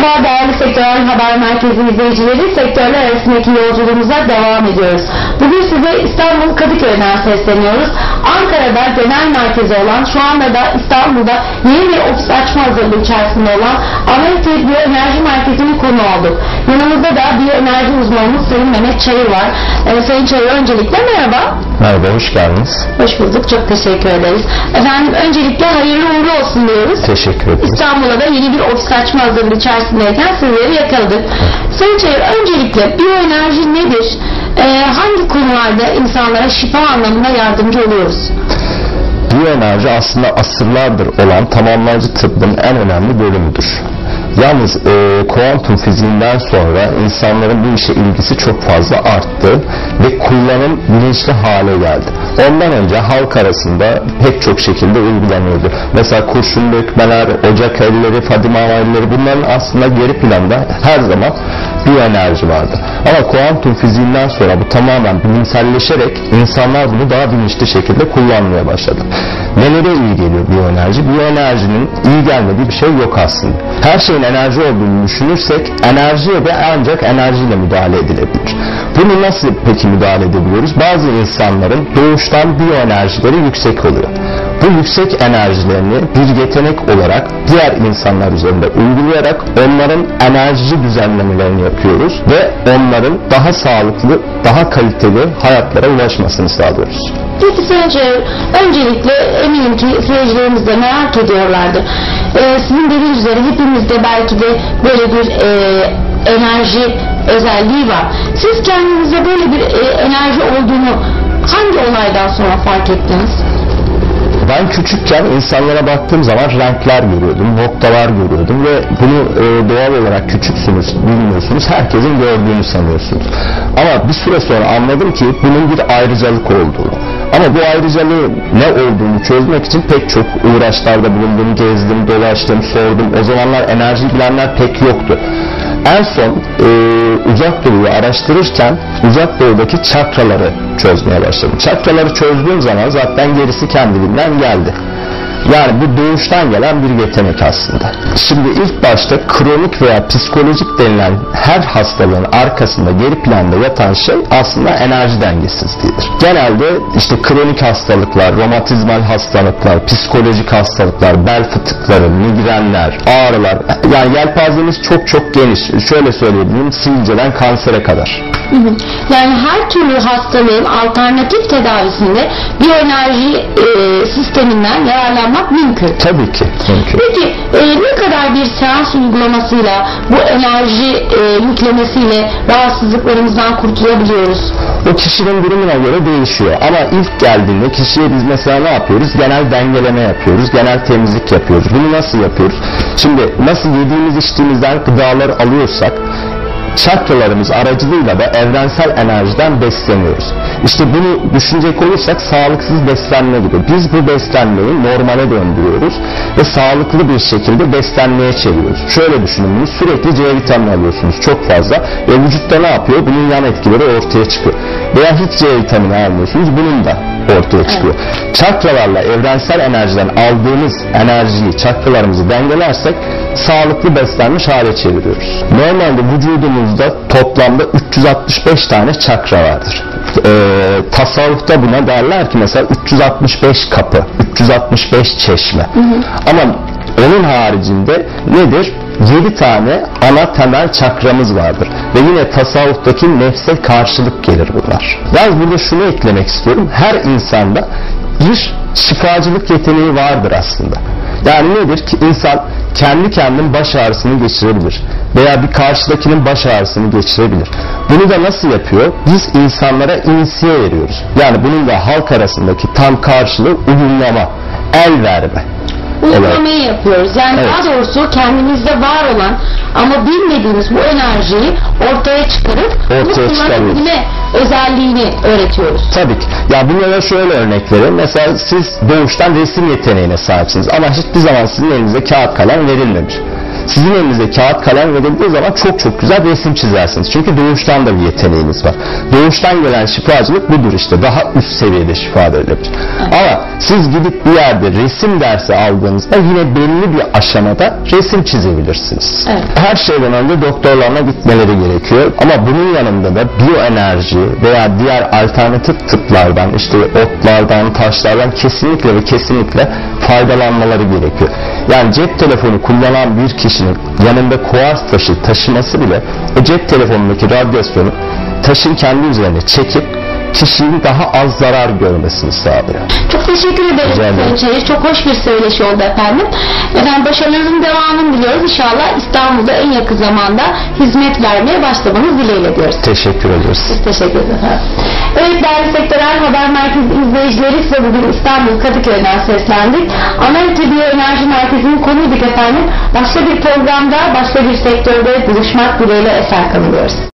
Merhaba değerli Sektörel Haber Merkezi izleyicileri. Sektörler arasındaki yolculuğumuza devam ediyoruz. Bugün size İstanbul Kadıköy'den sesleniyoruz. Ankara'da genel merkezi olan şu anda da İstanbul'da yeni bir ofis açma hazırlığı içerisinde olan Amerika Biyoenerji Merkezi'nin konu olduk. Yanımızda da biyoenerji uzmanımız Sayın Mehmet Çayır var. Ee, Sayın Çayır öncelikle merhaba. Merhaba, hoş geldiniz. Hoş bulduk. Çok teşekkür ederiz. Efendim öncelikle hayırlı uğurlu olsun diyoruz. Teşekkür ederim. İstanbul'a da yeni bir ofis açma hazırlığı içerisindeyken sizleri yakaladık. Sayın Çayır öncelikle biyoenerji nedir? Ee, hangi konularda insanlara şifa anlamında yardımcı oluyoruz? Biyoenerji aslında asırlardır olan tamamlayıcı tıbbın en önemli bölümüdür. Yalnız e, kuantum fiziğinden sonra insanların bu işe ilgisi çok fazla arttı ve kullanım bilinçli hale geldi. Ondan önce halk arasında pek çok şekilde uygulanıyordu. Mesela kurşun dökmeler, ocak elleri, Fadime elleri bunların aslında geri planda her zaman biyoenerji vardı. Ama kuantum fiziğinden sonra bu tamamen bilimselleşerek insanlar bunu daha bilinçli şekilde kullanmaya başladı. Nelere iyi geliyor biyoenerji? Biyoenerjinin iyi gelmediği bir şey yok aslında. Her şeyin enerji olduğunu düşünürsek enerjiye de ancak enerjiyle müdahale edilebilir. Bunu nasıl peki müdahale edebiliyoruz? Bazı insanların doğuştan biyoenerjileri yüksek oluyor. Bu yüksek enerjilerini bir yetenek olarak diğer insanlar üzerinde uygulayarak onların enerji düzenlemelerini yapıyoruz ve onların daha sağlıklı, daha kaliteli hayatlara ulaşmasını sağlıyoruz. Peki Çayır, öncelikle eminim ki seyircilerimiz de merak ediyorlardır. Ee, sizin dediğiniz üzere hepimizde belki de böyle bir e, enerji özelliği var. Siz kendinizde böyle bir e, enerji olduğunu hangi olaydan sonra fark ettiniz? Ben küçükken insanlara baktığım zaman renkler görüyordum, noktalar görüyordum ve bunu e, doğal olarak küçüksünüz, bilmiyorsunuz, herkesin gördüğünü sanıyorsunuz. Ama bir süre sonra anladım ki bunun bir ayrıcalık olduğunu. Ama bu ayrıcalığın ne olduğunu çözmek için pek çok uğraşlarda bulundum, gezdim, dolaştım, sordum. O zamanlar enerji bilenler pek yoktu. En son e, uzak doğuyu araştırırken uzak doğudaki çakraları çözmeye başladım. Çakraları çözdüğüm zaman zaten gerisi kendiliğinden geldi. Yani bu doğuştan gelen bir yetenek aslında. Şimdi ilk başta kronik veya psikolojik denilen her hastalığın arkasında geri planda yatan şey aslında enerji dengesizliğidir. Genelde işte kronik hastalıklar, romatizmal hastalıklar, psikolojik hastalıklar, bel fıtıkları, migrenler, ağrılar yani yelpazemiz çok çok geniş. Şöyle söyleyebilirim sivilceden kansere kadar. Yani her türlü hastalığın alternatif tedavisinde biyoenerji e, sisteminden yararlanmak mümkün. Tabii ki mümkün. Peki e, ne kadar bir seans uygulamasıyla bu enerji e, yüklemesiyle rahatsızlıklarımızdan kurtulabiliyoruz? O kişinin durumuna göre değişiyor. Ama ilk geldiğinde kişiye biz mesela ne yapıyoruz? Genel dengeleme yapıyoruz. Genel temizlik yapıyoruz. Bunu nasıl yapıyoruz? Şimdi nasıl yediğimiz içtiğimizden gıdalar alıyorsak çakralarımız aracılığıyla da evrensel enerjiden besleniyoruz. İşte bunu düşünecek olursak sağlıksız beslenme gibi. Biz bu beslenmeyi normale döndürüyoruz ve sağlıklı bir şekilde beslenmeye çeviriyoruz. Şöyle düşünün bunu sürekli C vitamini alıyorsunuz çok fazla ve vücutta ne yapıyor? Bunun yan etkileri ortaya çıkıyor. Veya hiç C vitamini almıyorsunuz bunun da ortaya çıkıyor. Çakralarla evrensel enerjiden aldığımız enerjiyi çakralarımızı dengelersek sağlıklı beslenmiş hale çeviriyoruz. Normalde vücudumuzda toplamda 365 tane çakra vardır. Ee, tasavvufta buna derler ki mesela 365 kapı, 365 çeşme. Ama onun haricinde nedir? 7 tane ana temel çakramız vardır. Ve yine tasavvuftaki nefse karşılık gelir bunlar. Yalnız burada şunu eklemek istiyorum. Her insanda bir şifacılık yeteneği vardır aslında. Yani nedir ki insan kendi kendinin baş ağrısını geçirebilir veya bir karşıdakinin baş ağrısını geçirebilir. Bunu da nasıl yapıyor? Biz insanlara inisiye veriyoruz. Yani bunun da halk arasındaki tam karşılığı uyumlama, el verme. Uygulamayı yapıyoruz. Yani Evet. daha doğrusu kendimizde var olan ama bilmediğimiz bu enerjiyi ortaya çıkarıp Ortaya bunu kullanabilme özelliğini öğretiyoruz. Tabii ki. Ya bunlara şöyle örnek vereyim. Mesela siz doğuştan resim yeteneğine sahipsiniz ama hiçbir zaman sizin elinize kağıt kalem verilmemiş. Sizin elinizde kağıt kalem verildiği zaman çok çok güzel resim çizersiniz. Çünkü doğuştan da bir yeteneğiniz var. Doğuştan gelen şifacılık budur işte. Daha üst seviyede şifa verilebilir. Ama siz gidip bir yerde resim dersi aldığınızda yine belli bir aşamada resim çizebilirsiniz. Evet. Her şeyden önce doktorlarına gitmeleri gerekiyor. Ama bunun yanında da biyoenerji veya diğer alternatif tıplardan işte otlardan, taşlardan kesinlikle ve kesinlikle faydalanmaları gerekiyor. Yani cep telefonu kullanan bir kişinin yanında kuars taşı taşıması bile o cep telefonundaki radyasyonu taşın kendi üzerine çekip kişinin daha az zarar görmesini sağlıyor. Çok teşekkür ederim. Sayın. Çok hoş bir söyleşi oldu efendim. Efendim başarılarınızın devamını diliyoruz. İnşallah İstanbul'da en yakın zamanda hizmet vermeye başlamanız dileğiyle diyoruz. Teşekkür ediyoruz. Biz teşekkür ederiz efendim. Evet değerli sektörel haber merkezi izleyicileri size bugün İstanbul Kadıköy'den seslendik. Amerika Biyoenerji Merkezi'nin konuyduk efendim. Başka bir programda, başka bir sektörde buluşmak dileğiyle esen kalıyoruz.